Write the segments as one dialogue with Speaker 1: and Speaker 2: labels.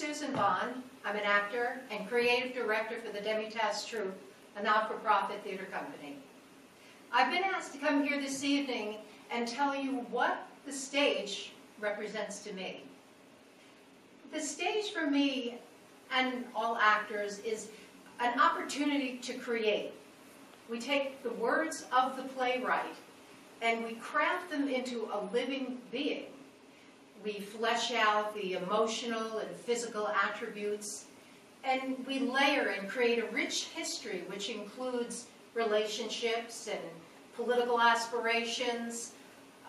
Speaker 1: Susan Bond. I'm an actor and creative director for the Demitasse Troupe, a not-for-profit theater company. I've been asked to come here this evening and tell you what the stage represents to me. The stage for me and all actors is an opportunity to create. We take the words of the playwright and we craft them into a living being. We flesh out the emotional and physical attributes, and we layer and create a rich history which includes relationships and political aspirations,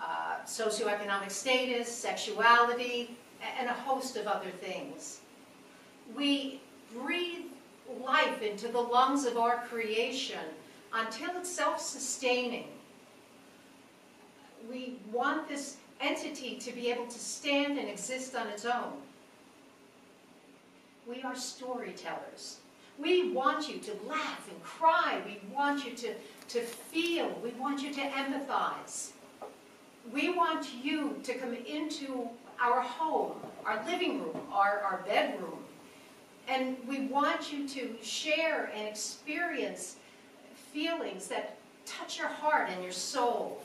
Speaker 1: uh, socioeconomic status, sexuality, and a host of other things. We breathe life into the lungs of our creation until it's self-sustaining. We want this entity to be able to stand and exist on its own. We are storytellers. We want you to laugh and cry. We want you to, to feel. We want you to empathize. We want you to come into our home, our living room, our, our bedroom, and we want you to share and experience feelings that touch your heart and your soul.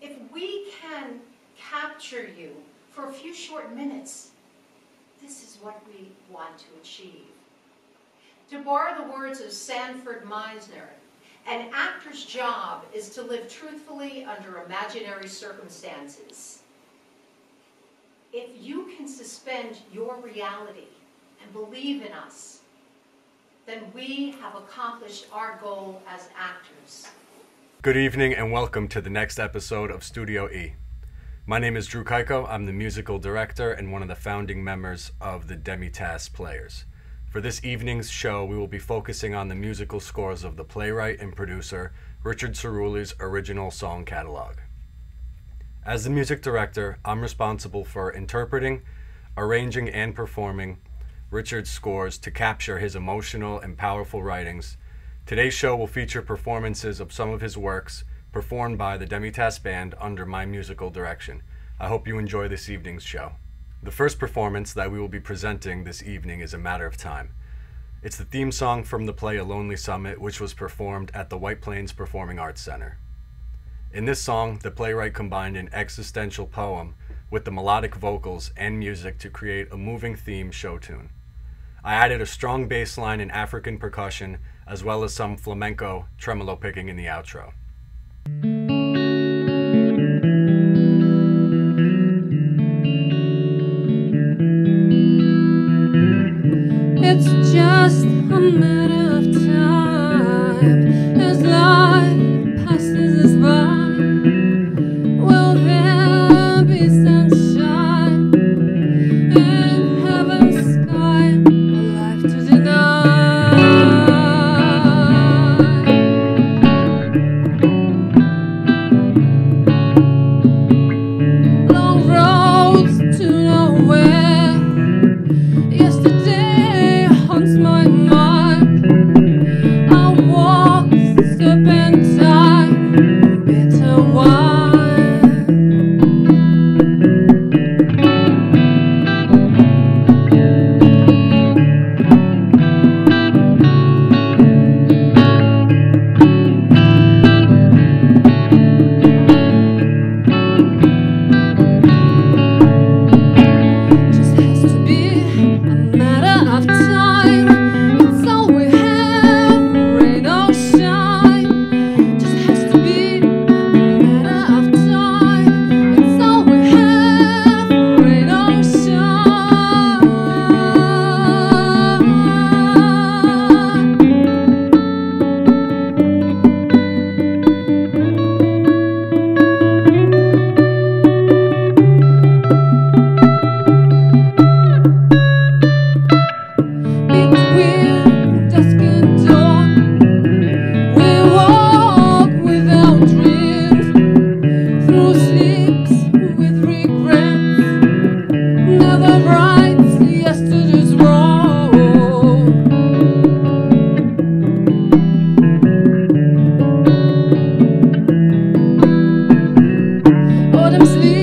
Speaker 1: If we can capture you for a few short minutes, this is what we want to achieve. To borrow the words of Sanford Meisner, an actor's job is to live truthfully under imaginary circumstances. If you can suspend your reality and believe in us, then we have accomplished our goal as actors.
Speaker 2: Good evening and welcome to the next episode of Studio E. My name is Drew Kaiko. I'm the musical director and one of the founding members of the Demitasse Players. For this evening's show, we will be focusing on the musical scores of the playwright and producer Richard Ceruli's original song catalog. As the music director, I'm responsible for interpreting, arranging, and performing Richard's scores to capture his emotional and powerful writings. Today's show will feature performances of some of his works performed by the Demitasse Band under my musical direction. I hope you enjoy this evening's show. The first performance that we will be presenting this evening is A Matter of Time. It's the theme song from the play A Lonely Summit, which was performed at the White Plains Performing Arts Center. In this song, the playwright combined an existential poem with the melodic vocals and music to create a moving theme show tune. I added a strong bass line and African percussion, as well as some flamenco tremolo picking in the outro.
Speaker 3: It's just a matter
Speaker 2: Autumn's leaves.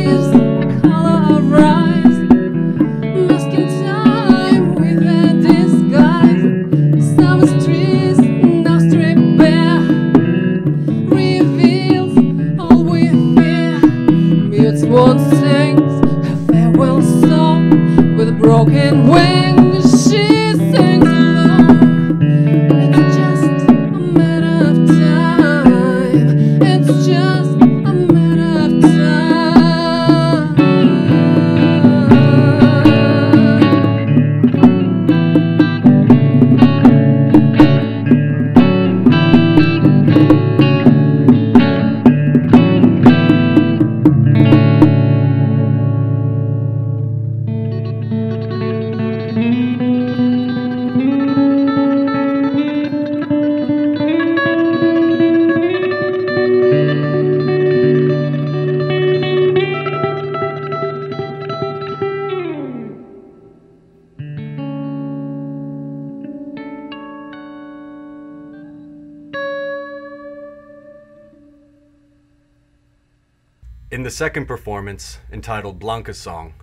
Speaker 2: Second performance, entitled Blanca's Song,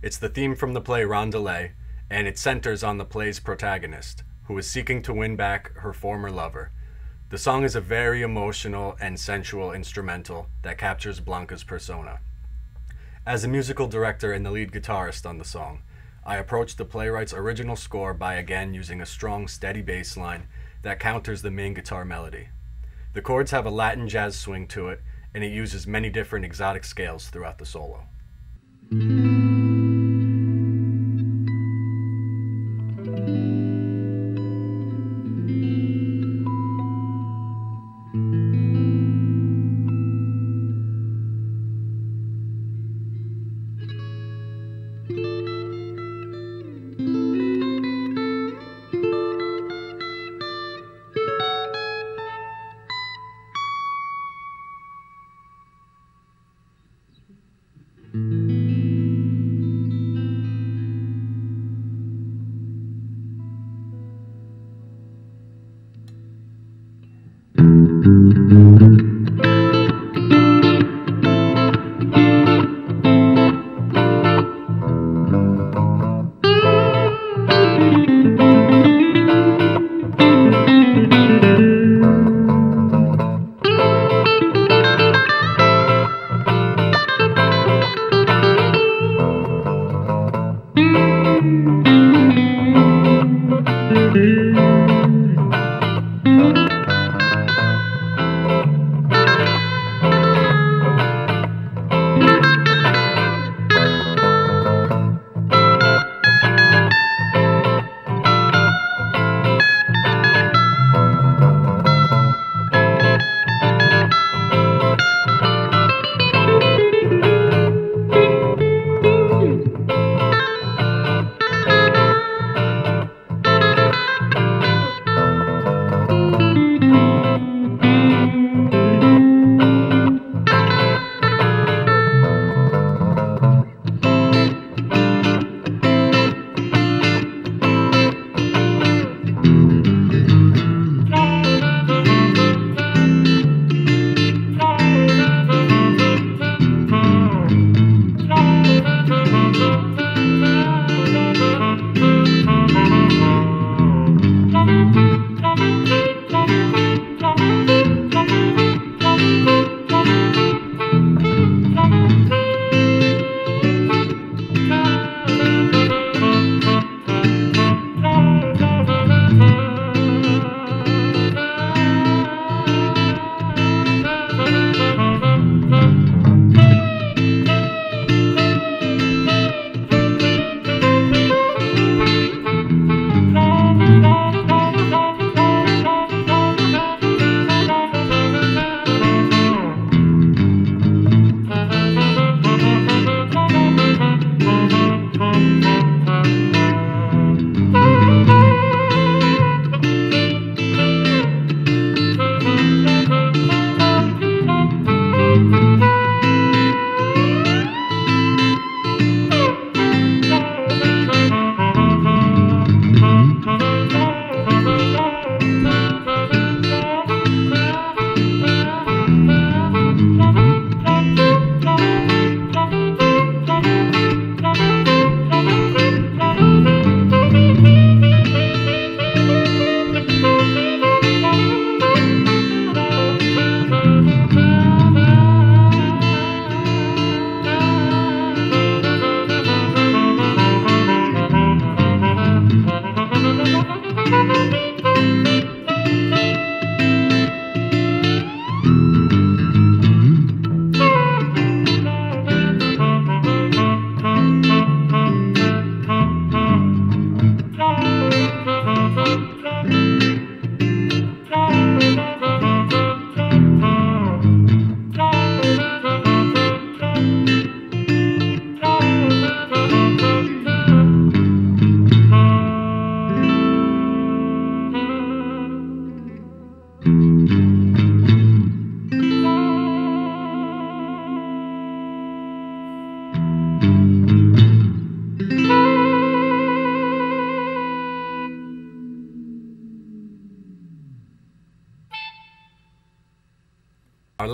Speaker 2: it's the theme from the play Rondelay, and it centers on the play's protagonist, who is seeking to win back her former lover. The song is a very emotional and sensual instrumental that captures Blanca's persona. As a musical director and the lead guitarist on the song, I approached the playwright's original score by again using a strong, steady bass line that counters the main guitar melody. The chords have a Latin jazz swing to it, and it uses many different exotic scales throughout the solo.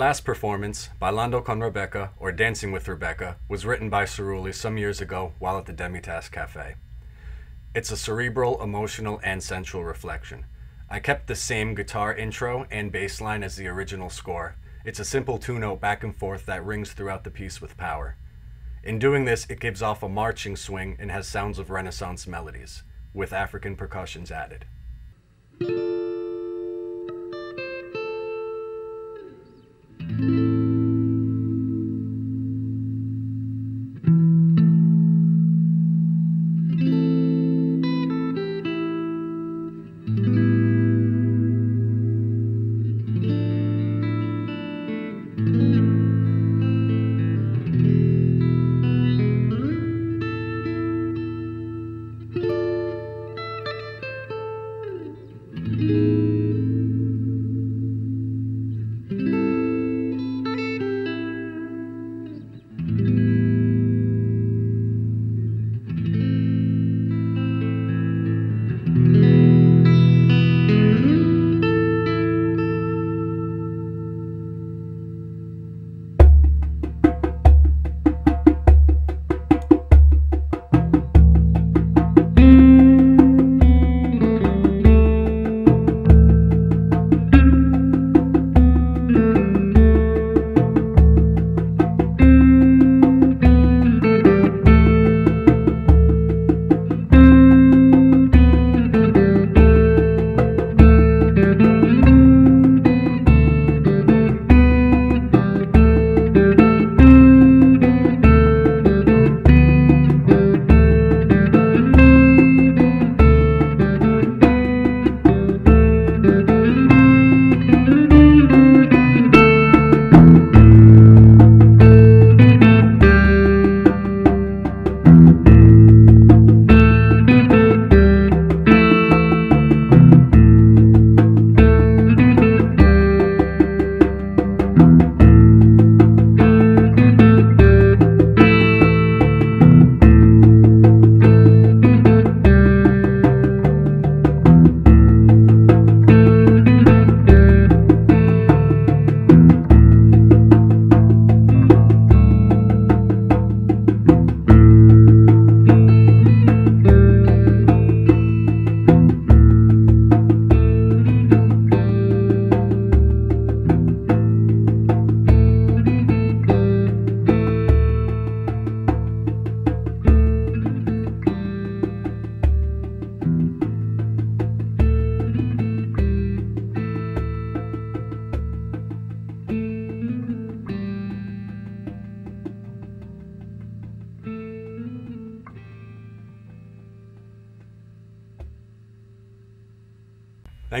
Speaker 2: Last performance, Bailando con Rebecca, or Dancing with Rebecca, was written by Cerulli some years ago while at the Demitasse Cafe. It's a cerebral, emotional, and sensual reflection. I kept the same guitar intro and bass line as the original score. It's a simple two note back and forth that rings throughout the piece with power. In doing this, it gives off a marching swing and has sounds of Renaissance melodies, with African percussions added.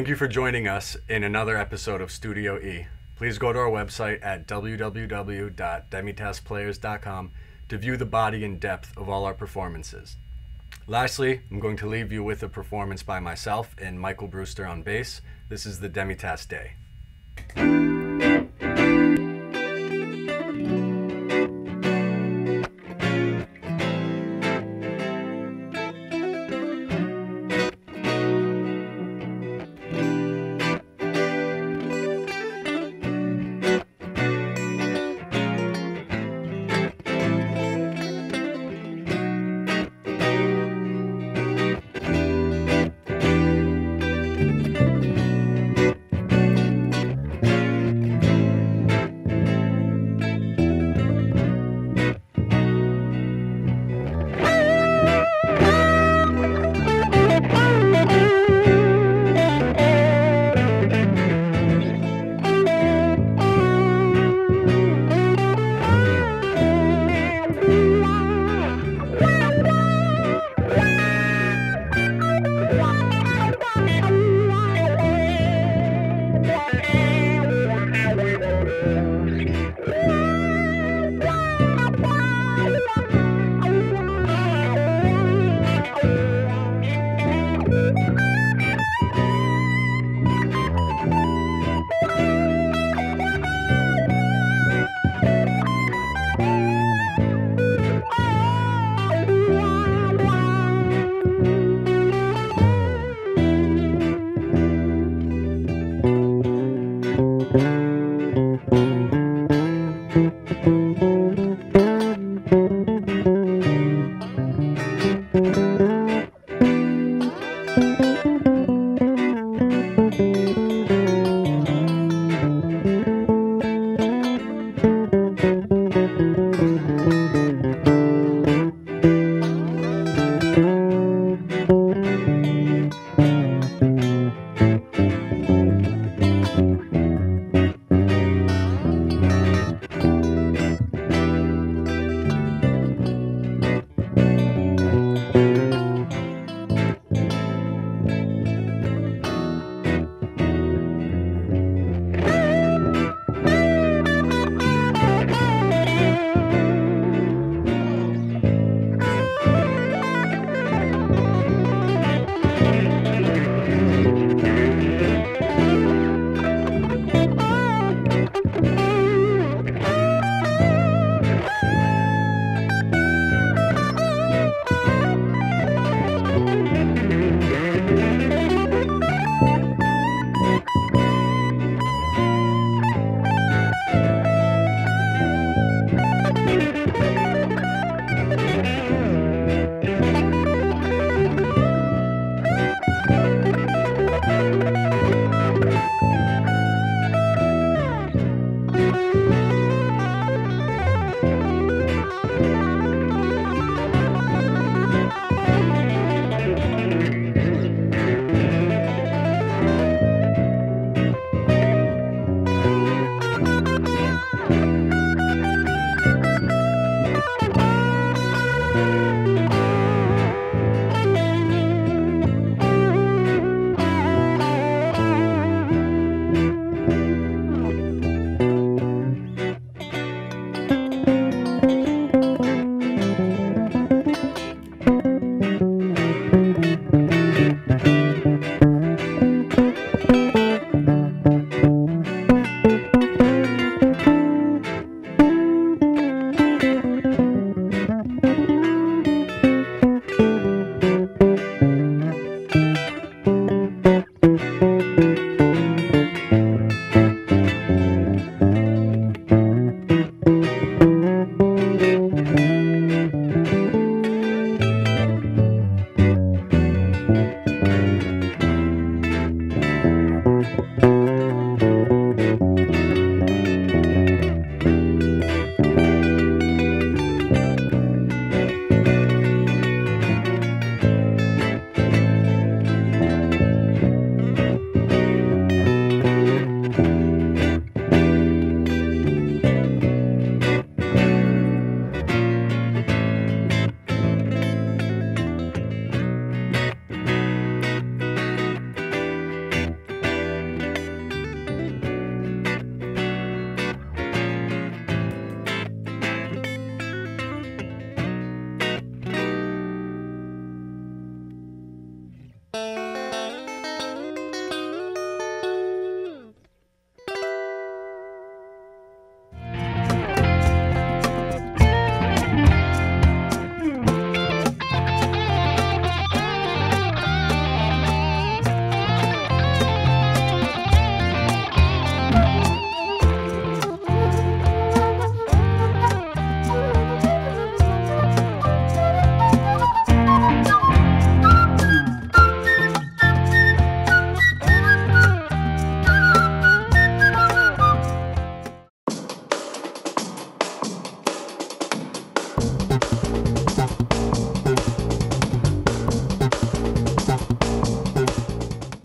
Speaker 2: for joining us in another episode of Studio E. Please go to our website at www.demitasseplayers.com to view the body and depth of all our performances. Lastly, I'm going to leave you with a performance by myself and Michael Brewster on bass. This is the Demitasse Day.